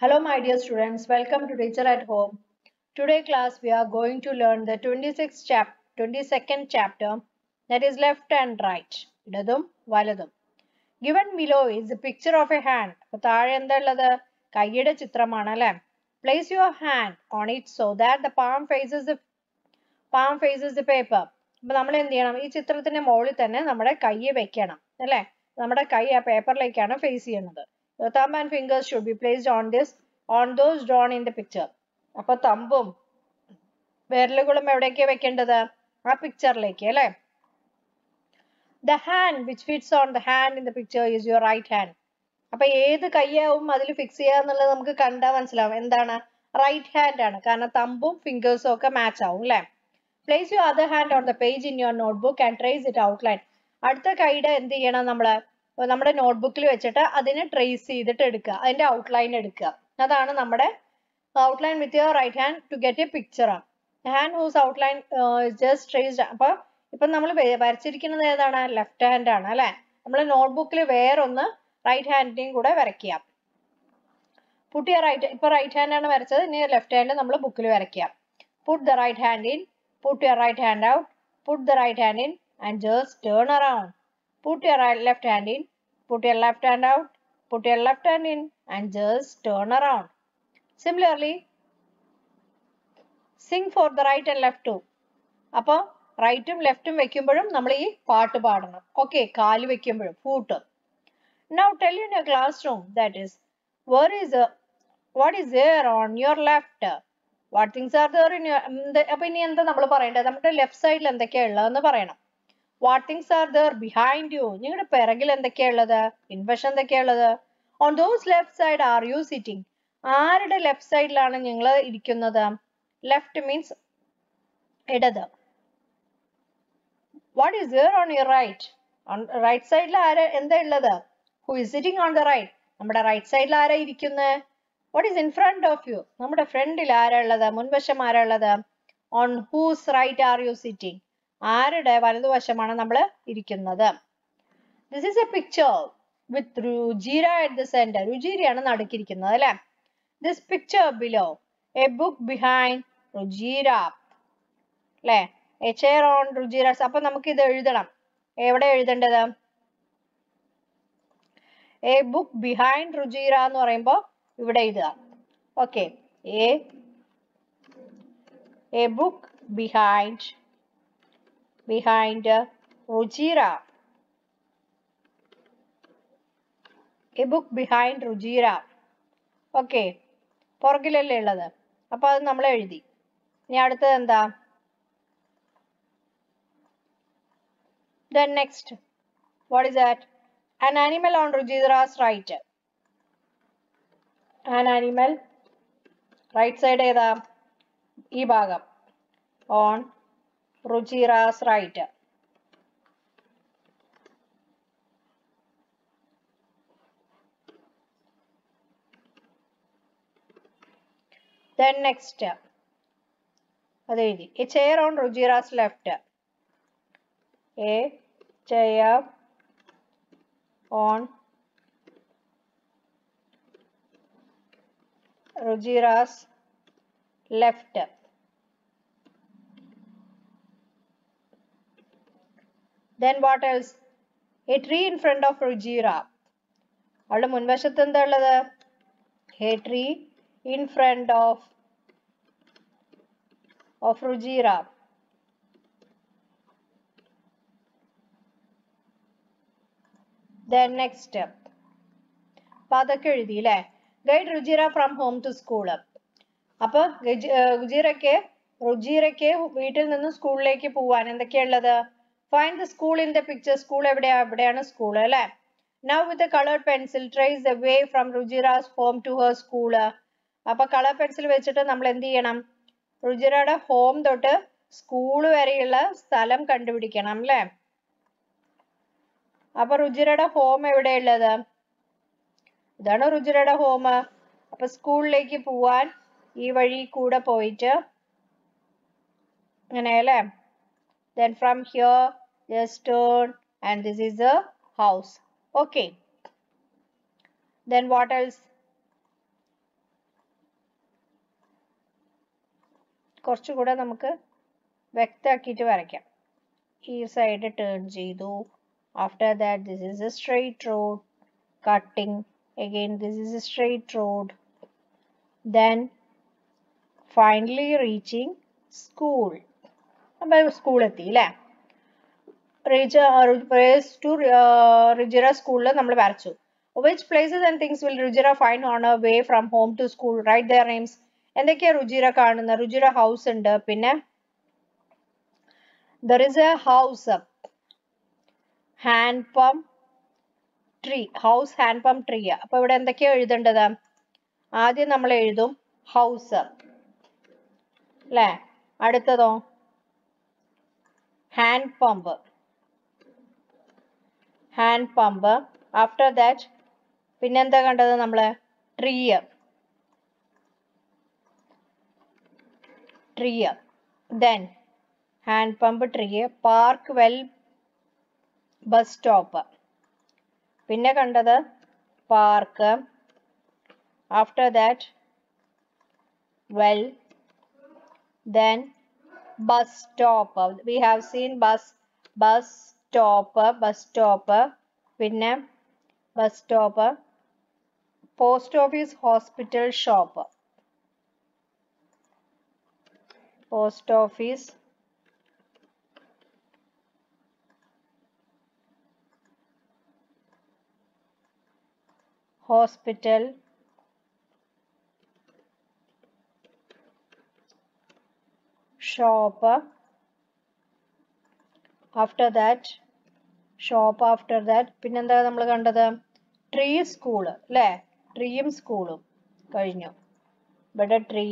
Hello, my dear students. Welcome to Teacher at Home. Today class we are going to learn the 26th chap 22nd chapter that is left and right. ഇടതും വലതും. Given below is a picture of a hand. അപ്പൊ താഴെ എന്താ ഉള്ളത് കൈയുടെ ചിത്രമാണ് അല്ലെ Place your hand on it so that the palm faces the palm faces the paper. അപ്പൊ നമ്മൾ എന്ത് ചെയ്യണം ഈ ചിത്രത്തിന്റെ മുകളിൽ തന്നെ നമ്മുടെ കൈ വെക്കണം അല്ലെ നമ്മുടെ കൈ ആ പേപ്പറിലേക്കാണ് ഫേസ് ചെയ്യുന്നത് Your thumb and fingers should be placed on this on those drawn in the picture. അപ്പൊ തമ്പും വിരലുകളും എവിടേക്കാ വെക്കേണ്ടത്? ആ പിക്ചറിലേക്ക് അല്ലെ? The hand which fits on the hand in the picture is your right hand അപ്പൊ ഏത് കൈയാവും അതിൽ ഫിക്സ് ചെയ്യുക എന്നുള്ളത് നമുക്ക് കണ്ടാൽ മനസ്സിലാവും. എന്താണ്? റൈറ്റ് ഹാൻഡ് ആണ്. കാരണം തമ്പും ഫിംഗേഴ്സും ഒക്കെ മാച്ച് ആവും അല്ലെ? Place you other hand on the page in your notebook and trace it outline അടുത്ത കൈയുടെ എന്ത് ചെയ്യണം നമ്മൾ? നമ്മുടെ നോട്ട്ബുക്കിൽ വെച്ചിട്ട് അതിനെ ട്രേസ് ചെയ്തിട്ട് എടുക്കുക. അതിന്റെ ഔട്ട്ലൈൻ എടുക്കുക. അതാണ് നമ്മുടെ outline with your right hand to get a picture hand whose outline just traced അപ്പൊ ഇപ്പൊ നമ്മൾ വരച്ചിരിക്കുന്നത് ഏതാണ്? ലെഫ്റ്റ് ഹാൻഡ് ആണ് അല്ലെ? നമ്മൾ നോട്ട്ബുക്കിൽ വേറൊന്ന് റൈറ്റ് ഹാൻഡിനെയും കൂടെ വരയ്ക്കുക. പുട്ട് യുവർ റൈറ്റ് ഇപ്പൊ റൈറ്റ് ഹാൻഡ് ആണ് വരച്ചത്. ഇനി ലെഫ്റ്റ് ഹാൻഡ് നമ്മൾ ബുക്കിൽ വരയ്ക്കുക. Put the right hand in put your right hand out put the right hand in and just turn around put your left hand in. Put your left hand out. Put your left hand in and just turn around. Similarly sing for the right and left too. അപ്പോൾ റൈറ്റും ലെഫ്റ്റും വെക്കുമ്പോഴും നമ്മൾ ഈ പാട്ട് പാടണം. Okay കാൽ വെക്കുമ്പോഴും foot now tell in your classroom that is where is what is there on your left what things are there in your അപ്പൊ ഇനി എന്താ നമ്മൾ പറയേണ്ടത്? നമ്മുടെ ലെഫ്റ്റ് സൈഡിൽ എന്തൊക്കെയാ ഉള്ളതെന്ന് പറയണം. What things are there behind you നിങ്ങളുടെ പിറകിൽ എന്തൊക്കെയാ ഉള്ളത്? പിൻവശം എന്തൊക്കെയാ ഉള്ളത്? On those left side are you sitting ആരുടെ ലെഫ്റ്റ് സൈഡിലാണ് നിങ്ങൾ ഇരിക്കുന്നത്? ലെഫ്റ്റ് മീൻസ് ഇടത്. What is there on your right on right സൈഡിൽ ആര് എന്താ ഉള്ളത്? Who is sitting on the right നമ്മുടെ റൈറ്റ് സൈഡിൽ ആരാ ഇരിക്കുന്നത് what is in front of you നമ്മുടെ ഫ്രണ്ടിൽ ആരാ ഉള്ളത്? മുൻവശം ആരാ ഉള്ളത്? On whose right are you sitting ആരുടെ വലതുവശമാണ് നമ്മൾ ഇരിക്കുന്നത്? This is a picture with Ruchira at the centre രുചിരയാണ് നടുക്കിരിക്കുന്നത് അല്ലെ? This picture below a book behind Ruchira. അല്ലേ? എ ചെയർ ഓൺ രുചിരാസ് അപ്പൊ നമുക്ക് ഇത് എഴുതണം. എവിടെ എഴുതേണ്ടത്? എ ബുക്ക് ബിഹൈൻഡ് രുചിര എന്ന് പറയുമ്പോ ഇവിടെ എഴുതുക. Okay a a book behind behind uh, Rujira. A book behind Rujira. Okay പുറകിലല്ലേ ഉള്ളത് അപ്പൊ അത് നമ്മൾ എഴുതി ഇനി അടുത്തത് എന്താ then next what is that an animal on Rujira's right an animal right side ഏതാ ഈ ഭാഗം on Rogira's right. Then next, a chair on Rogira's left. A chair on Rogira's left. Then what else? A tree in front of Rujira. അവളുടെ മുൻവശത്ത് എന്താ ഉള്ളത്? A tree in front of of Rujira. Then next step. അപ്പൊ അതൊക്കെ എഴുതി അല്ലേ guide Rujira from home to school അപ്പൊ രുജിറയ്ക്ക് രുജിറയ്ക്ക് വീട്ടിൽ നിന്ന് സ്കൂളിലേക്ക് പോവാൻ എന്തൊക്കെയാ ഉള്ളത്? Find the school in the picture school എവിടെയാ? എവിടെയാണ് സ്കൂൾ അല്ലെ? Now with colour pencil trace the way from Rujira's home to her school അപ്പൊ കളർ പെൻസിൽ വെച്ചിട്ട് നമ്മൾ എന്ത് ചെയ്യണം? രുജിറയുടെ ഹോം തൊട്ട് സ്കൂൾ വരെയുള്ള സ്ഥലം കണ്ടുപിടിക്കണം അല്ലേ? അപ്പൊ രുജിറയുടെ ഹോം എവിടെയുള്ളത്? ഇതാണ് രുജിറയുടെ ഹോം അപ്പൊ സ്കൂളിലേക്ക് പോവാൻ ഈ വഴി കൂടെ പോയിട്ട് അങ്ങനെ അല്ലേ? then from here a stone and this is a house. Okay. Then what else? korchu kuda namaku vyakta akittu varakka here side turn jeedu after that this is a straight road cutting. Again this is a straight road. Then finally reaching school. School എത്തി അല്ലേ റിജ place to റിജിറ സ്കൂളിൽ നമ്മൾ വരച്ചു. Which places and things will Rujira find on a way from home to school right their names എന്തൊക്കെയാ രുജിറ കാണുന്നത് Rujira house ഉണ്ട്. പിന്നെ there is a house hand pump tree house hand pump tree അപ്പൊ ഇവിടെ എന്തൊക്കെയാ എഴുതേണ്ടത്? ആദ്യം നമ്മൾ എഴുതും ഹൗസ് അല്ലേ അടുത്തതോ? Hand hand pump. After that പിന്നെ പിന്നെന്താ കണ്ടത് നമ്മൾ? Tree tree then hand pump tree park well bus stop പിന്നെ കണ്ടത്? Park after that well then bus stop we have seen bus bus stop bus stop പിന്നെ bus stop post office hospital shop post office hospital Shop. After that shop after that പിന്നെന്താ നമ്മൾ കണ്ടത്? Tree school അല്ലേ ട്രീയും സ്കൂളും കഴിഞ്ഞു. ഇവിടെ tree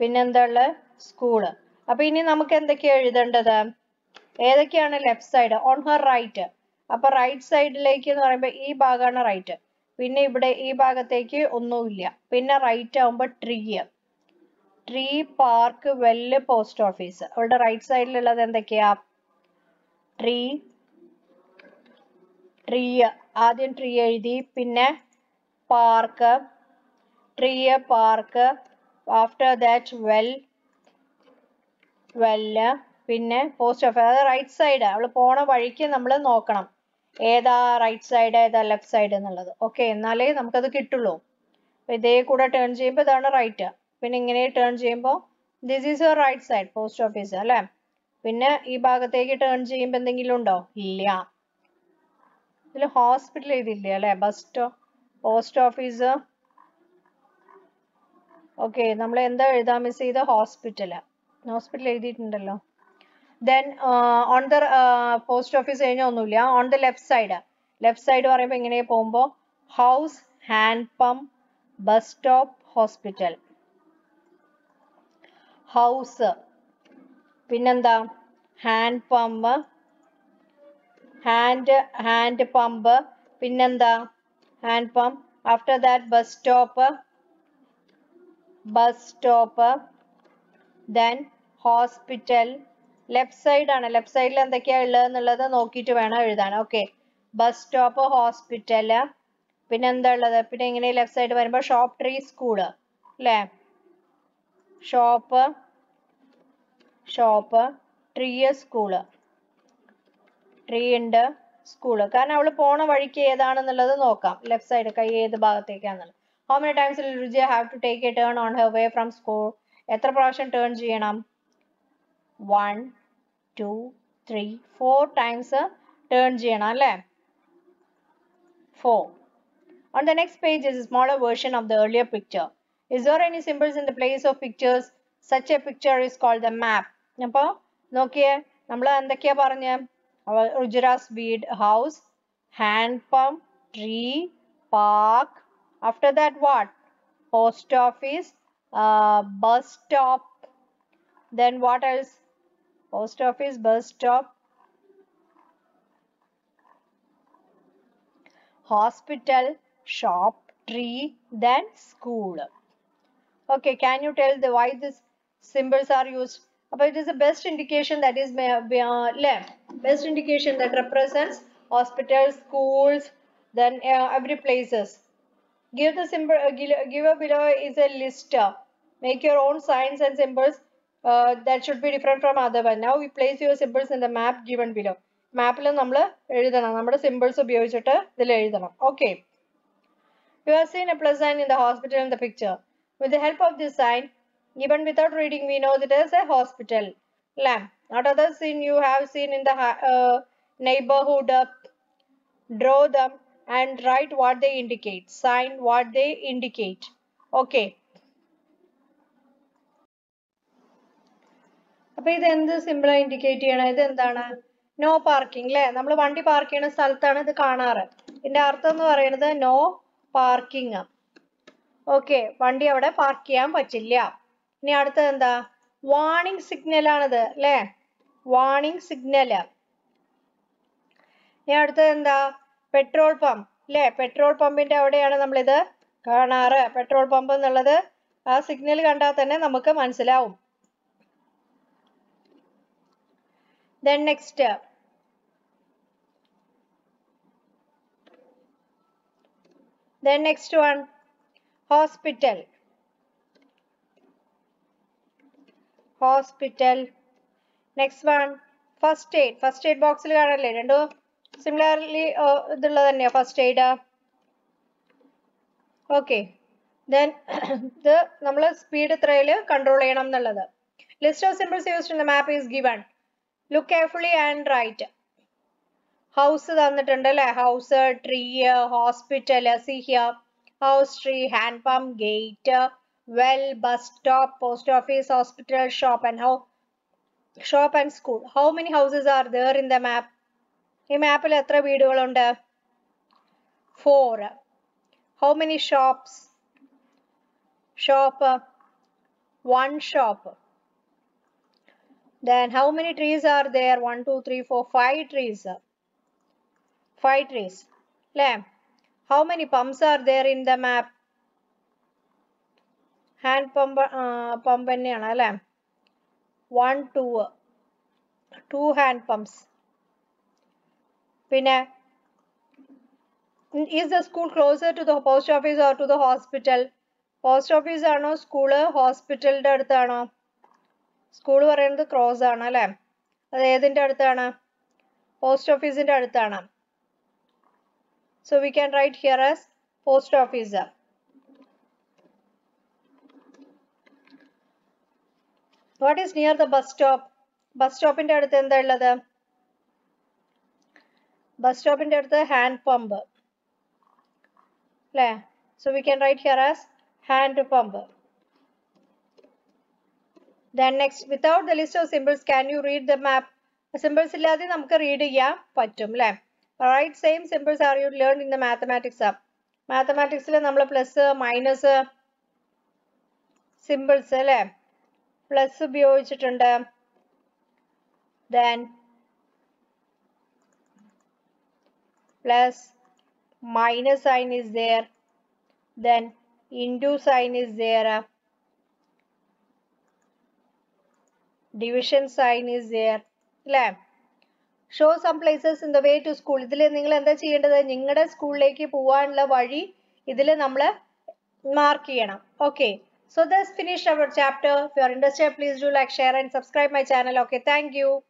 പിന്നെന്താ ഉള്ളത് സ്കൂൾ അപ്പൊ ഇനി നമുക്ക് എന്തൊക്കെയാ എഴുതേണ്ടത്? ഏതൊക്കെയാണ് left side on her right അപ്പൊ റൈറ്റ് സൈഡിലേക്ക് എന്ന് പറയുമ്പോൾ ഈ ഭാഗമാണ് റൈറ്റ് പിന്നെ ഇവിടെ ഈ ഭാഗത്തേക്ക് ഒന്നുമില്ല. പിന്നെ റൈറ്റ് ആവുമ്പോൾ tree tree park well post office അവളുടെ റൈറ്റ് സൈഡിലുള്ളത് എന്തൊക്കെയാ? ട്രീ ട്രീ ആദ്യം ട്രീ എഴുതി പിന്നെ park tree park after that well well പിന്നെ പോസ്റ്റ് ഓഫീസ് അതായത് റൈറ്റ് സൈഡ് അവൾ പോണ വഴിക്ക് നമ്മൾ നോക്കണം. ഏതാ റൈറ്റ് സൈഡ് ഏതാ ലെഫ്റ്റ് സൈഡ് എന്നുള്ളത്. ഓക്കെ എന്നാലേ നമുക്കത് കിട്ടുള്ളൂ. ഇതേ കൂടെ ടേൺ ചെയ്യുമ്പോൾ ഇതാണ് റൈറ്റ് പിന്നെ ഇങ്ങനെ ടേൺ ചെയ്യുമ്പോൾ this is your right side post office അല്ലേ? പിന്നെ ഈ ഭാഗത്തേക്ക് ടേൺ ചെയ്യുമ്പോൾ എന്തെങ്കിലും ഉണ്ടോ? ഇല്ല. ഇതിൽ ഹോസ്പിറ്റൽ എഴുതിയില്ല അല്ലേ? Bus stop post office okay നമ്മൾ എന്താ എഴുതാൻ മിസ് ചെയ്ത? Hospital hospital എഴുതിയിട്ടുണ്ടല്ലോ. Then on the post office കഴിഞ്ഞാൽ ഒന്നുമില്ല. On the left side left side പറയുമ്പോൾ ഇങ്ങനെ പോകുമ്പോൾ house hand pump bus stop hospital house. പിന്നെന്താ? Hand pump. Hand hand pump. പിന്നെന്താ? Hand pump. After that bus stop. Bus stop. Then hospital. Left side ആണ്. Left സൈഡിൽ എന്തൊക്കെയാ ഉള്ളത് എന്നുള്ളത് നോക്കിയിട്ട് വേണം എഴുതാൻ. ഓക്കെ. Bus stop hospital. പിന്നെ എന്താ ഉള്ളത്? പിന്നെ ഇങ്ങനെ ലെഫ്റ്റ് സൈഡ് വരുമ്പോൾ ഷോപ്പ് ട്രീ സ്കൂൾ. അല്ലേ shop. Shop tree school. Tree ഉണ്ട് സ്കൂൾ. കാരണം അവൾ പോണ വഴിക്ക് ഏതാണെന്നുള്ളത് നോക്കാം. ലെഫ്റ്റ് സൈഡ് കൈ ഏത് ഭാഗത്തേക്കാന്നുള്ളത് how many times Ruchi have to take a turn on her way from school എത്ര പ്രാവശ്യം ടേൺ ചെയ്യണം? One two three four times turn ചെയ്യണം അല്ലേ? Four On the next page is a smaller version of the earlier picture. Is there any symbols in the place of pictures? Such a picture is called the map. അപ്പോൾ നോക്കിയേ നമ്മൾ എന്തൊക്കെയാ പറഞ്ഞ റുജറാസ് weed house hand pump tree park after that what post office bus stop then what else post office bus stop hospital, shop, tree, then school. Okay, can you tell the why these symbols are used? It is the best indication that is uh, left. Best indication that represents hospitals, schools, then uh, every places. Give the symbol. Uh, give, a below is a list. make your own signs and symbols uh, that should be different from other one now we place your symbols in the map given below മാപ്പിൽ നമ്മൾ എഴുതണം നമ്മുടെ symbols ഉപയോഗിച്ചിട്ട് ഇതിൽ എഴുതണം okay You have seen a plus sign in the hospital in the picture. With the help of this sign, even without reading, we know that it is a hospital. Lamp. What other scene you have seen in the uh, neighborhood? Uh, draw them and write what they indicate. Sign what they indicate. Okay. അപ്പൊ ഇത് എന്ത് simple indicate ചെയ്യണം ഇത് എന്താണ് no parking അല്ലെ നമ്മൾ വണ്ടി park ചെയ്യുന്ന സ്ഥലത്താണ് ഇത് കാണാറ് ഇതിന്റെ അർത്ഥം എന്ന് പറയുന്നത് നോ പാർക്കിംഗ് ഓക്കെ വണ്ടി അവിടെ പാർക്ക് ചെയ്യാൻ പറ്റില്ല ഇനി അടുത്തത് എന്താ? വാണിംഗ് സിഗ്നൽ ആണിത് അല്ലേ? വാണിംഗ് സിഗ്നൽ ഇനി അടുത്തത് എന്താ? പെട്രോൾ പമ്പ് അല്ലേ? പെട്രോൾ പമ്പിന്റെ അവിടെയാണ് നമ്മളിത് കാണാറ്. പെട്രോൾ പമ്പ് എന്നുള്ളത് ആ സിഗ്നൽ കണ്ടാൽ തന്നെ നമുക്ക് മനസ്സിലാവും. Then next. Then next one. Hospital. Hospital. Next one first aid first aid ബോക്സിൽ ൽ കാണല്ലേ? രണ്ടും സിമിലർലി ഇതുള്ളത് തന്നെയാ ഫസ്റ്റ് എയ്ഡ് ഓക്കെ ദെൻ ഇത് നമ്മൾ സ്പീഡ് ഇത്രയിൽ കൺട്രോൾ ചെയ്യണം എന്നുള്ളത്. List of symbols used in the map is given look carefully and write house തന്നിട്ടുണ്ട് അല്ലേ? House tree hospital C house tree hand pump gate Well bus stop post office hospital shop and how shop and school how many houses are there in the map ഈ മാപ്പിൽ എത്ര വീടുകളുണ്ട് four how many shops shop one shop Then how many trees are there? One, two, three, four, five trees. Five trees. Lamp. How many pumps are there in the map? Hand pump pump തന്നെയാണ് അല്ലേ? One two two hand pumps പിന്നെ is the school closer to the post office or to the hospital post office ആണോ school ഹോസ്പിറ്റലിന്റെ അടുത്താണോ? School പറയുന്നത് cross ആണ് അല്ലേ? അത് ഏതിന്റെ അടുത്താണ്? പോസ്റ്റ് ഓഫീസിന്റെ അടുത്താണ്. So we can write here as post office what is near the bus stop bus സ്റ്റോപ്പിന്റെ അടുത്ത് എന്താ ഉള്ളത്? ബസ് സ്റ്റോപ്പിന്റെ അടുത്ത് ഹാൻഡ് പമ്പ് അല്ലേ? So we can write here as hand pump then next without the list of symbols can you read the map symbols ഇല്ലാതെ നമുക്ക് read ചെയ്യാൻ പറ്റും അല്ലേ? Right same symbols are you learn in the mathematics മാത്തമാറ്റിക്സിൽ നമ്മൾ plus minus symbols അല്ലേ? Plus ഉപയോഗിച്ചിട്ടുണ്ട്. Then plus minus sign is there. Then into sign is there. Division sign is there. അല്ലേ show some places in the way to school ഇതിൽ നിങ്ങൾ എന്താ ചെയ്യേണ്ടത്? നിങ്ങളുടെ സ്കൂളിലേക്ക് പോവാനുള്ള വഴി ഇതിൽ നമ്മൾ മാർക്ക് ചെയ്യണം. Okay So that's finished our chapter. If you are interested, please do like, share and subscribe my channel. Okay, thank you.